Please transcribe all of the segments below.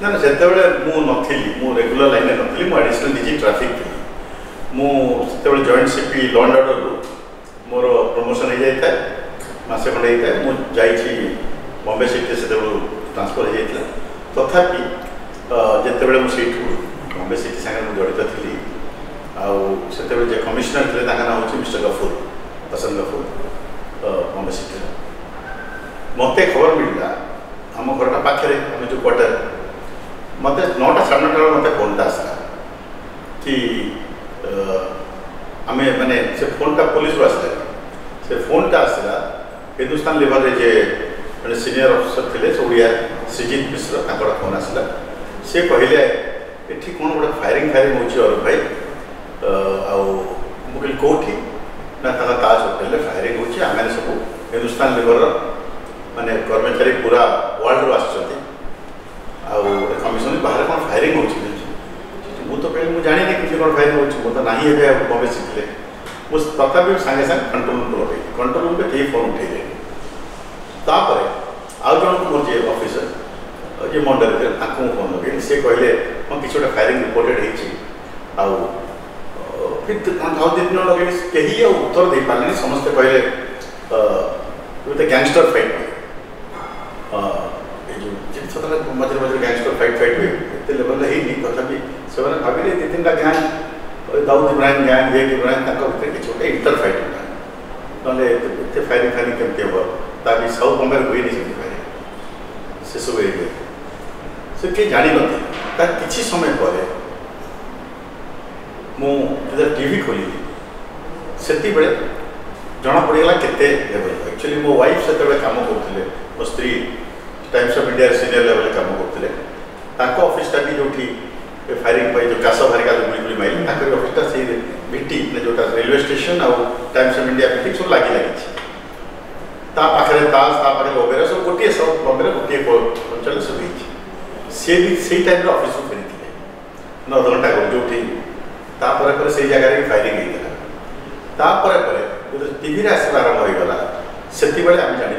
ନା ନା ସେତେବେଳେ ମୁଁ ନଥିଲି ମୁଁ ରେଗୁଲାର ଲାଇନ୍ରେ ନଥିଲି ମୁଁ ଆଡ଼ିସନାଲ୍ ଡିଜି ଟ୍ରାଫିକ୍ ଥିଲି ମୁଁ ସେତେବେଳେ ଜଏଣ୍ଟ ସିପି ଲଣ୍ଡ ଅର୍ଡ଼ରରୁ ମୋର ପ୍ରମୋସନ୍ ହେଇଯାଇଥାଏ ମାସେ ଖଣ୍ଡେ ହେଇଥାଏ ମୁଁ ଯାଇଛି ବମ୍ବେ ସିଫ୍ଟରେ ସେତେବେଳୁ ଟ୍ରାନ୍ସଫର୍ ହେଇଯାଇଥିଲା ତଥାପି ଯେତେବେଳେ ମୁଁ ସେଇଠୁ ବମ୍ବେ ସିଟି ସାଙ୍ଗରେ ମୁଁ ଜଡ଼ିତ ଥିଲି ଆଉ ସେତେବେଳେ ଯେ କମିଶନର ଥିଲେ ତାଙ୍କ ନାଁ ହେଉଛି ମିଷ୍ଟର ଗଫୁର ହସନ ଗଫୁର ବମ୍ବେ ସିଟିର ମୋତେ ଖବର ମିଳିଲା ଆମ ଘରଟା ପାଖରେ ଆମେ ଯେଉଁ କ୍ୱାର୍ଟର मत नौटा सामने मत फोन आसला कि आम मैंने से फोन टा पुलिस आसला से फोन टा आसला हिंदुस्तान लिवर जे मैंने सीनियर अफिसर थे ओडिया सीजित मिश्र तर फोन आसला सी कहले ये कौन गोटे फायरिंग फायरिंग होर भाई आगे कौटी ना ताज होटेल फायरिंग होम सब हिंदुस्तान लिवर मानने कर्मचारी पूरा वर्ल्ड रू आ ଶୁଣିଲି ବାହାରେ କ'ଣ ଫାୟାରିଂ ହେଉଛି ମୁଁ ତ କହିଲି ମୁଁ ଜାଣିନି କିଛି କ'ଣ ଫାୟାରିଂ ହେଉଛି ମୁଁ ତ ନାହିଁ ଏବେ ଆଉ କବେ ଶିଖିଲେ ମୁଁ ତଥାପି ସାଙ୍ଗେ ସାଙ୍ଗେ କଣ୍ଟ୍ରୋଲ ରୁମ୍କୁ ଲଗେଇଲି କଣ୍ଟ୍ରୋଲ ରୁମ୍ରେ କେହି ଫୋନ୍ ଉଠେଇଲେ ତାପରେ ଆଉ ଜଣଙ୍କୁ ମୋର ଯିଏ ଅଫିସର ଯିଏ ମଣ୍ଡଲ ଥିଲେ ତାଙ୍କୁ ମୁଁ ଫୋନ୍ ଲଗେଇଲି ସେ କହିଲେ ହଁ କିଛି ଗୋଟେ ଫାୟାରିଂ ରିପୋର୍ଟେଡ଼ ହେଇଛି ଆଉ ଆଉ ଦୁଇ ଦିନ ଲଗେଇଲି କେହି ଆଉ ଉତ୍ତର ଦେଇପାରିଲେନି ସମସ୍ତେ କହିଲେ ଗୋଟେ ଗ୍ୟାଙ୍ଗଷ୍ଟର ଫାଇଟ୍ ಸತಲ ಮಧ್ಯ ಮಧ್ಯ ಗ್ಯಾಂಗ್ಸ್ಟರ್ ಫೈಟ್ ಫೈಟ್ ಇತ್ತು ಲೆವೆಲ್ ହେଇନି ତଥାପି ସେମାନେ ଭାବିଲେ ଦୁଇ ତିନିଟା ଗ୍ୟାଙ୍ଗ ଦାଉଦ ଇବ୍ରାହିମ ଗ୍ୟାଙ୍ଗ ଜେକ୍ ଇବ୍ରାହିମ ତାଙ୍କ ଭିତରେ କିଛି ଗୋଟେ ଇଣ୍ଟର ଫାଇଟ୍ ହେଲା ନହେଲେ ଏତେ ଫାଇରିଂ ଫାଇରିଂ କେମିତି ହେବ ତା ବି ସାଉଥ ବମ୍ବେରେ ହୁଏନି ସେମିତି ଫାଇରିଂ ସେସବୁ ଏରିଆ ସେ କିଏ ଜାଣିନଥିଲେ ତା କିଛି ସମୟ ପରେ ମୁଁ ଯେତେବେଳେ ଟିଭି ଖୋଲିଲି ସେତିକିବେଳେ ଜଣା ପଡ଼ିଗଲା କେତେ ଲେଭେଲ ଆକ୍ଚୁଆଲି ମୋ ୱାଇଫ୍ ସେତେବେଳେ କାମ କରୁଥିଲେ ମୋ ସ୍ତ୍ରୀ Times of India senior level कम करते अफिस्टा भी जो फायरिंग जो काश भारिका जो गुड़ी गुड़ी मारे तक अफिसटा से भिटी जो रेलवे स्टेशन आउ टाइम्स अफ इंडिया भिटी सब लगे लगी पाखे ताखे वगैरह सब गोटे सब बम्बे गोटे अंचल सब सी भी से टाइम अफिस फेरी थे अधघंटा कर जो तापर पर से भी फायरिंग होता तापर टीवी आसवा आरंभ हो गला से आम जान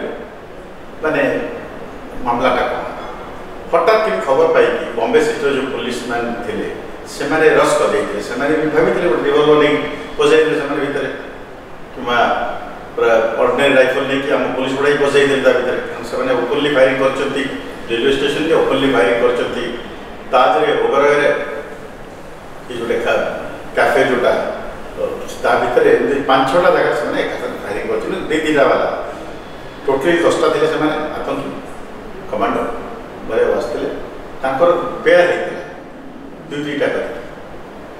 मैंने ମାମଲାଟା କ'ଣ ହଠାତ୍ କି ଖବର ପାଇକି ବମ୍ବେ ସିଟିର ଯେଉଁ ପୋଲିସମ୍ୟାନ୍ ଥିଲେ ସେମାନେ ରସ୍ କରିଦେଇଥିଲେ ସେମାନେ ବି ଭାବିଥିଲେ ଗୋଟେ ରିଭଲ୍ଭର ନେଇକି ପଜାଇଥିଲେ ସେମାନେ ଭିତରେ କିମ୍ବା ପୁରା ଅର୍ଡ଼ିନାରୀ ରାଇଫଲ ନେଇକି ଆମ ପୋଲିସ ଗୁଡ଼ାଇ ପଜାଇଥିଲେ ତା ଭିତରେ କାରଣ ସେମାନେ ଓପନଲି ଫାୟାରିଂ କରିଛନ୍ତି ରେଲୱେ ଷ୍ଟେସନରେ ଓପନଲି ଫାୟାରିଂ କରିଛନ୍ତି ତା ଦେହରେ ଓଭରଓରେ ଏ ଯେଉଁଟା କ୍ୟାଫେ ଯେଉଁଟା ତା ଭିତରେ ଏମିତି ପାଞ୍ଚ ଛଅଟା ଜାଗା ସେମାନେ ଏକାଥରେ ଫାୟାରିଂ କରିଛନ୍ତି ଦୁଇ ଦୁଇଟା ବାଲା ଟୋଟାଲି ଦଶଟା ଥିଲେ ସେମାନେ ଆତଙ୍କୀ କମାଣ୍ଡର ବରିଆବାବୁ ଆସିଥିଲେ ତାଙ୍କର ପେୟାର ହେଇଥିଲା ଦୁଇ ଦୁଇଟା କରି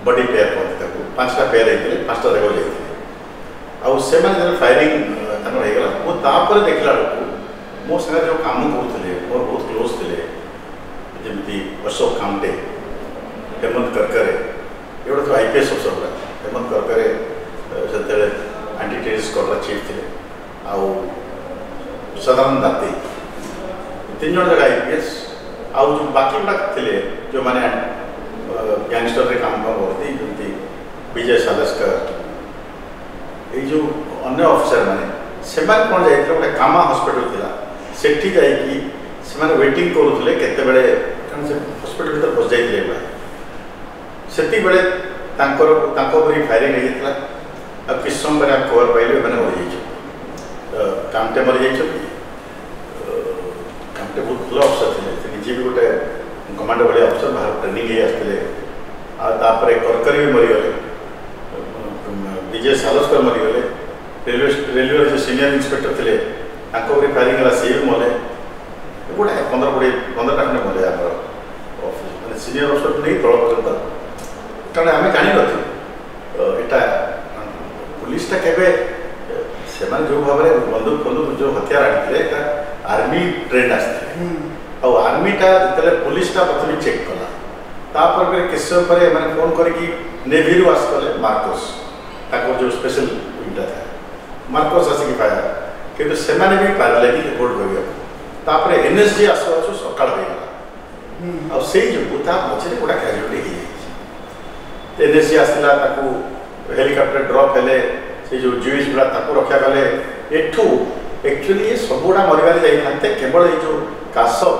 ବଡି ପେୟାର କୁହନ୍ତି ତାକୁ ପାଞ୍ଚଟା ପେୟାର ହେଇଥିଲେ ପାଞ୍ଚଟା ରେଗ ଯାଇଥିଲେ ଆଉ ସେମାନେ ଯେତେବେଳେ ଫାୟାରିଂ ତାଙ୍କର ହେଇଗଲା ମୁଁ ତାପରେ ଦେଖିଲା ବେଳକୁ ମୋ ସାଙ୍ଗରେ ଯେଉଁ କାମ କରୁଥିଲେ ମୋର ବହୁତ କ୍ଲୋଜ୍ ଥିଲେ ଯେମିତି ଅଶୋକ ଖାମ୍ଟେ ହେମନ୍ତ କର୍କରେ ଏଗୁଡ଼ା ସବୁ I P S officer Vijay Salaskar जो अन्य अफिसर मैंने से कौन जाइए गोटे कामा हस्पिटाल था सेठी जाने वेटिंग करूँ के हस्पिटाल भर पश जाइए से फायरिंग होता किस समय खबर पाइल मरी जामटे मरी जामटे बहुत भल अफिसर थे निजी भी गोटे कमाण्डर भाई अफिसर बाहर ट्रेनिंग आसते आरकरी भी मरीगले ವಿಜಯ್ ಸಾಲೋಸ್ಕರ್ ಮರಿಗಲೆ ರೈಲ್ವೆ ರೈಲ್ವೆ ಸೀನಿಯರ್ ಇನ್ಸ್ಪೆಕ್ಟರ್ ಥಿಲೆ ତାଙ୍କ ଉପରେ ଫାୟାରିଂ ହେଲା ସିଏ ବି ମଲେ ଗୋଟେ ପନ୍ଦର କୋଡ଼ିଏ ପନ୍ଦରଟା ଖଣ୍ଡେ ମଲେ ଆମର ମାନେ ସିନିୟର ଅଫିସରଠୁ ନେଇ ତଳ ପର୍ଯ୍ୟନ୍ତ କାରଣ ଆମେ ଜାଣିନଥିଲୁ ଏଇଟା ପୋଲିସଟା କେବେ ସେମାନେ ଯେଉଁ ଭାବରେ ବନ୍ଧୁକ ବନ୍ଧୁକ ଯେଉଁ ହତିଆର ଆଣିଥିଲେ ଏଇଟା ଆର୍ମି ଟ୍ରେଣ୍ଡ ଆସିଥିଲେ ଆଉ ଆର୍ମିଟା ଯେତେବେଳେ ପୋଲିସଟା ପ୍ରଥମେ ଚେକ୍ କଲା ତାପରେ କିଛି ସମୟ ପରେ ଏମାନେ ଫୋନ୍ କରିକି ନେଭିରୁ ଆସି କଲେ ମାର୍କୋସ୍ ঠাকুর জস্পেশাল উইটা মারকো সসি গায়া কিন্তু সেমানে ভি পারলেহি রিপোর্ট হই গয়া তারপরে এনএসজি আসাচু সরকার দেই না আ সেই ডেপুটিটা মতে রেকর্ড আ ক্যাজুলে হই গইছে তে দেশে আসলা তাকু হেলিকপ্টার ড্রপ হেলে সেই যে জুয়েস বুড়া তাকু রক্ষা গলে এটু একচুয়ালি এই সবোডা মরিবার যাইবা নাতে কেবল এই যে কাসো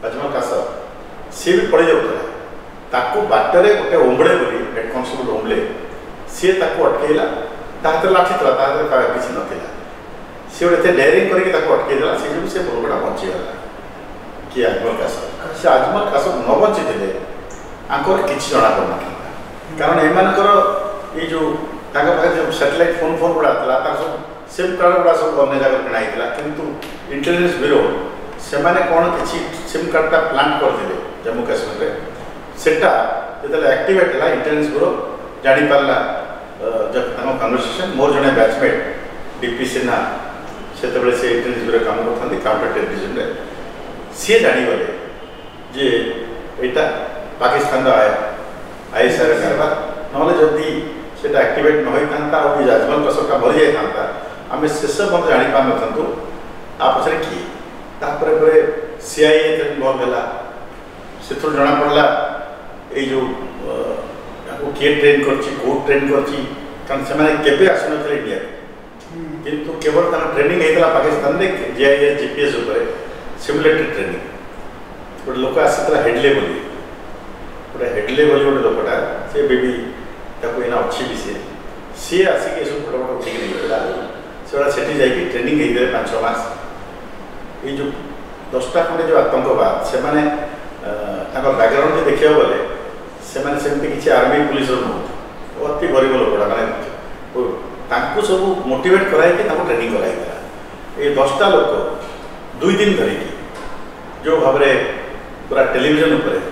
বজন কাসো সিবি পড়ে যুত তাকু বাটারে ওটে ওমলে বলি হেড কন্ট্রোল ওমলে ତାକୁ ଅଟକେଇଲା ତା ହାତରେ ଲାଠି ଥିଲା ତା ହାତରେ କିଛି ନଥିଲା ସେ ଗୋଟେ ଏତେ ଡେରିଂ କରିକି ତାକୁ ଅଟକେଇ ଦେଲା ସେ ଯୋଗୁଁ ସେ ଲୋକଟା ବଞ୍ଚିଗଲା କି ଆଜମଲ କାସବ ସେ ଆଜମଲ କାସବ ନ ବଞ୍ଚିଥିଲେ ଆଙ୍କର କିଛି ଜଣାପଡ଼ୁନଥିଲା କାରଣ ଏମାନଙ୍କର ଏଇ ଯେଉଁ ତାଙ୍କ ପାଖରେ ଯେଉଁ ସାଟେଲାଇଟ୍ ଫୋନ୍ ଫୋନ୍ ଗୁଡ଼ା ଥିଲା ତାଙ୍କ ସବୁ ସିମ୍ କାର୍ଡ଼ ଗୁଡ଼ା ସବୁ ଅନ୍ୟ ଜାଗାରେ କିଣା ହେଇଥିଲା କିନ୍ତୁ ଇଣ୍ଟେଲିଜେନ୍ସ ବ୍ୟୁରୋ ସେମାନେ କ'ଣ କିଛି ସିମ୍ କାର୍ଡ଼ଟା ପ୍ଲାଣ୍ଟ କରିଥିଲେ ଜମ୍ମୁ କାଶ୍ମୀରରେ ସେଟା ଯେତେବେଳେ ଆକ୍ଟିଭେଟ୍ ହେଲା ଇଣ୍ଟେଲିଜେନ୍ସ ବ୍ୟୁରୋ ଜାଣିପାରିଲା आम कनवरसेसन मोर जन बैचमेट डीपी सिन्हा से इंटेलीज ब्यूरो कम करते टेलीजन सी जाणीगले जे यहाँ पाकिस्तान आय आईएसआर कारबार ना जदि से आक्टिवेट न होता आजमल का सरकार भरी जाता आम शेष मत जापार नु पचारे किए तापर पर सी आई ए इनवल्व है से जना पड़ा ये किए ट्रेन करो ट्रेन कर कारण से आसन इंडिया किंतु केवल तर ट्रेनिंग होता पाकिस्तान ने J I S GPS simulated training गोटे लोक आसा हेडले बोली गोटे हेडले बोली गोटे लोकटा सी बेबी ताकि अच्छी भी सी सी आसिक से ट्रेनिंग पांच मस ये दसटा खंडे जो आतंकवाद से बैकग्राउंड देखा गले से किसी आर्मी पुलिस नुहत सब मोटेट कर ट्रेनिंग कर ये दसटा लोक दुई दिन धरिकी जो भाव पूरा टेलीजन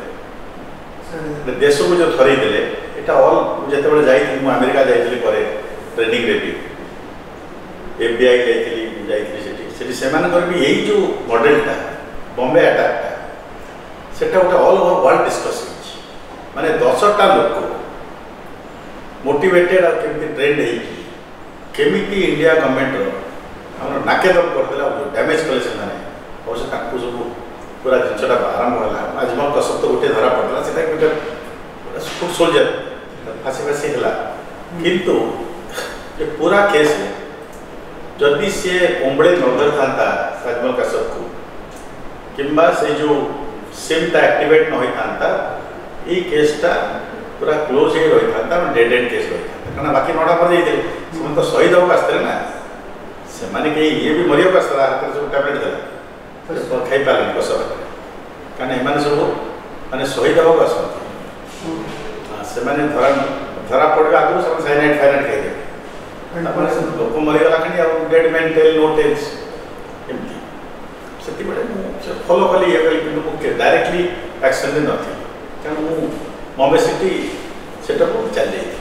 देश को जो थरदे यहाँ अल जब जा ट्रेनिंग रे भी एफ बी आई जाठी से भी यही जो मडेलटा बम्बे आटाकटा से गोटे अल ओवर वर्ल्ड डिस्कस मैंने दसटा लोक मोटेटेड आम ट्रेंड है केमी इंडिया गवर्नमेंट आम कर डैमेज कलेक्शन अवश्य सब पूरा जिनटा आरंभ होगा आज मैं कसत गोटे धरा पड़ा सीटा गोटे फुट सोल्जर फाशी फाशी है कि पूरा केस जदि सी कंबड़े नगर था अजमल कश्यप को किंबा से जो सीमटा आक्टिवेट न होता केसटा पूरा क्लोज ही रही था डेड एंड केस रही था क्या बाकी नड़ा पड़ तो शहीद ना से मैंने ये भी मरिया को आसला हाथ सब टैबलेट दे खाईपाल कस कहीं सब मानते शहीद हो से धरा पड़ा आगे सब सैनइट फैनइट खाइए लोक मरीगला dead man tell no tales एमती से फलो कल ये कल कि डायरेक्टली एक्शन में नी कम सेटअप चल जाइए